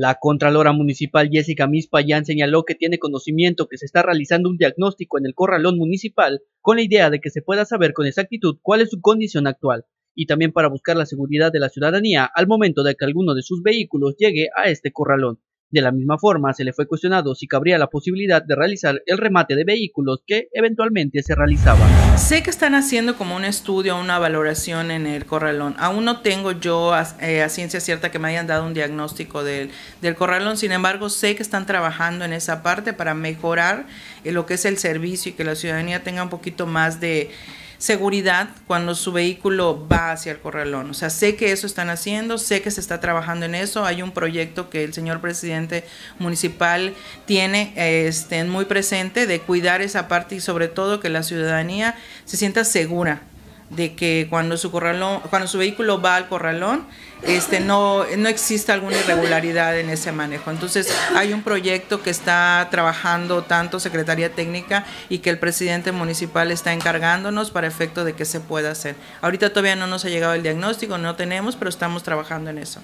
La Contralora Municipal Jessica Mispa ya señaló que tiene conocimiento que se está realizando un diagnóstico en el corralón municipal con la idea de que se pueda saber con exactitud cuál es su condición actual y también para buscar la seguridad de la ciudadanía al momento de que alguno de sus vehículos llegue a este corralón. De la misma forma, se le fue cuestionado si cabría la posibilidad de realizar el remate de vehículos que eventualmente se realizaba. Sé que están haciendo como un estudio, una valoración en el corralón. Aún no tengo yo eh, a, ciencia cierta que me hayan dado un diagnóstico del, corralón, sin embargo sé que están trabajando en esa parte para mejorar eh, lo que es el servicio y que la ciudadanía tenga un poquito más de seguridad cuando su vehículo va hacia el corralón. O sea, sé que eso están haciendo, sé que se está trabajando en eso. Hay un proyecto que el señor presidente municipal tiene este, muy presente de cuidar esa parte y sobre todo que la ciudadanía se sienta segura de que cuando su corralón, cuando su vehículo va al corralón, este no, no existe alguna irregularidad en ese manejo. Entonces hay un proyecto que está trabajando tanto Secretaría Técnica y que el presidente municipal está encargándonos para efecto de que se pueda hacer. Ahorita todavía no nos ha llegado el diagnóstico, no tenemos, pero estamos trabajando en eso.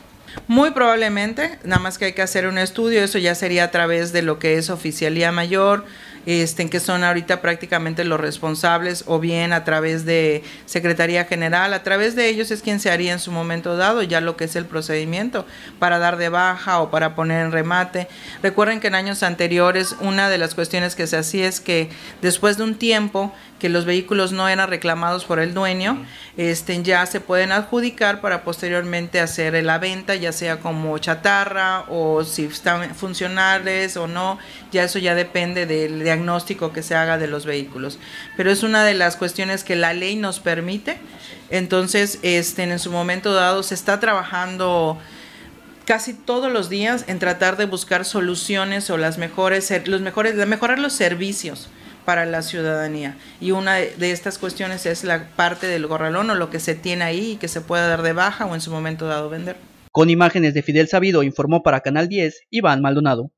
Muy probablemente, nada más que hay que hacer un estudio, eso ya sería a través de lo que es oficialía mayor, este, en que son ahorita prácticamente los responsables, o bien a través de Secretaría General, a través de ellos es quien se haría en su momento dado ya lo que es el procedimiento para dar de baja o para poner en remate. Recuerden que en años anteriores una de las cuestiones que se hacía es que después de un tiempo que los vehículos no eran reclamados por el dueño, este, ya se pueden adjudicar para posteriormente hacer la venta, ya sea como chatarra o si están funcionales o no, ya eso ya depende del diagnóstico que se haga de los vehículos. Pero es una de las cuestiones que la ley nos permite, entonces este, en su momento dado se está trabajando casi todos los días en tratar de buscar soluciones o las mejores, los mejores, mejorar los servicios para la ciudadanía. Y una de estas cuestiones es la parte del gorralón o lo que se tiene ahí y que se pueda dar de baja o en su momento dado vender. Con imágenes de Fidel Sabido informó para Canal 10 Iván Maldonado.